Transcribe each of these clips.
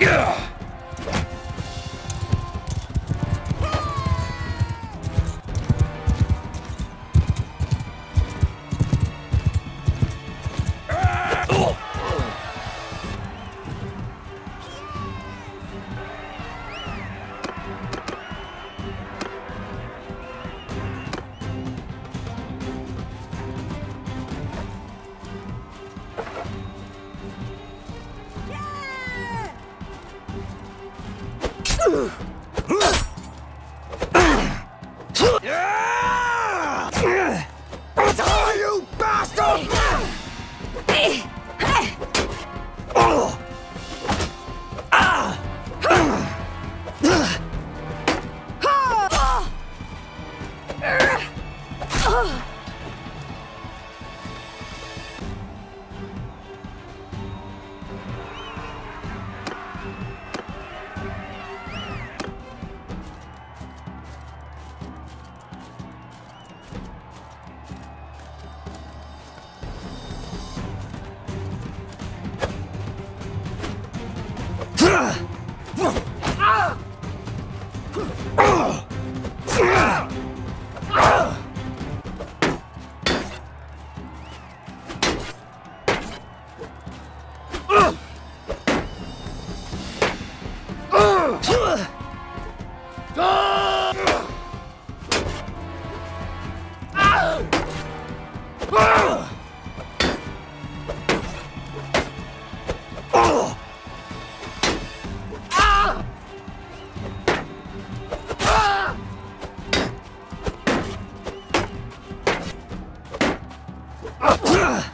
Yeah! Die, Ugh! 啊。啊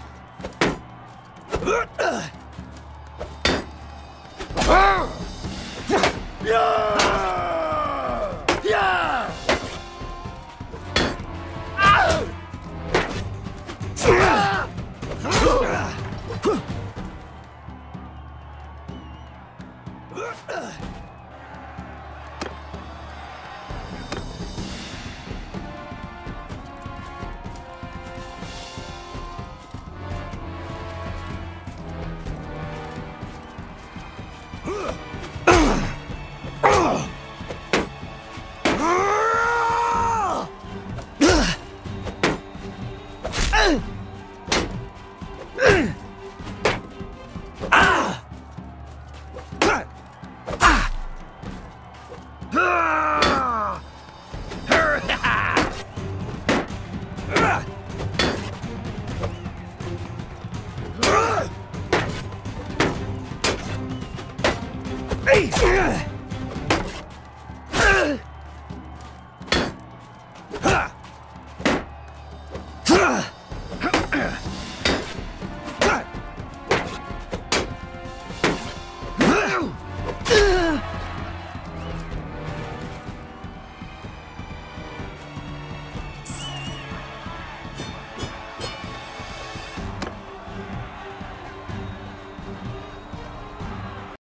bastard! Ha!